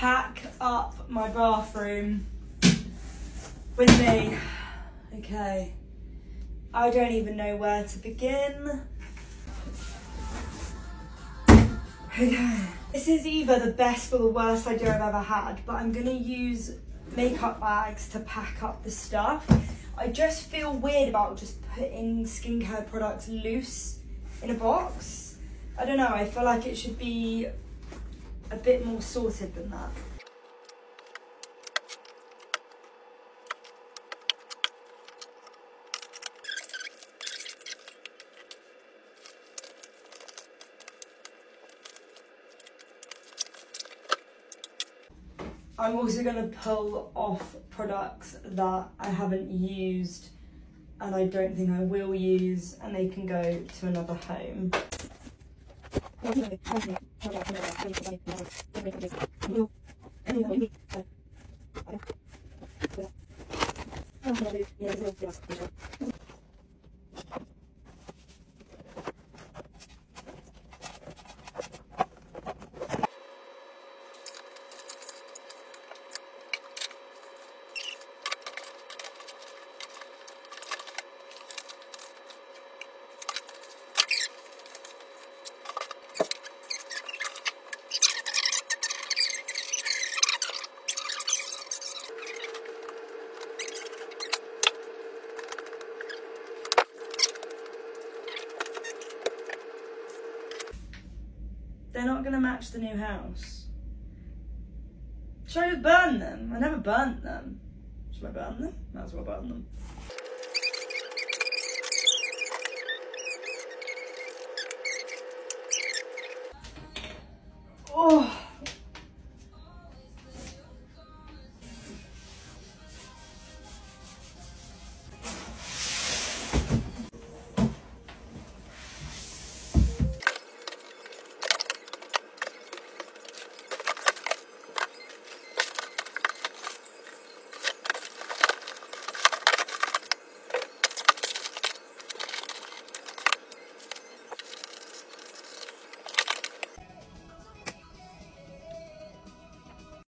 pack up my bathroom with me. Okay. I don't even know where to begin. Okay. This is either the best or the worst idea I've ever had, but I'm gonna use makeup bags to pack up the stuff. I just feel weird about just putting skincare products loose in a box. I don't know, I feel like it should be a bit more sorted than that. I'm also going to pull off products that I haven't used and I don't think I will use and they can go to another home. Thank you. They're not going to match the new house. Should I just burn them? I never burnt them. Should I burn them? Might as well burn them. Oh.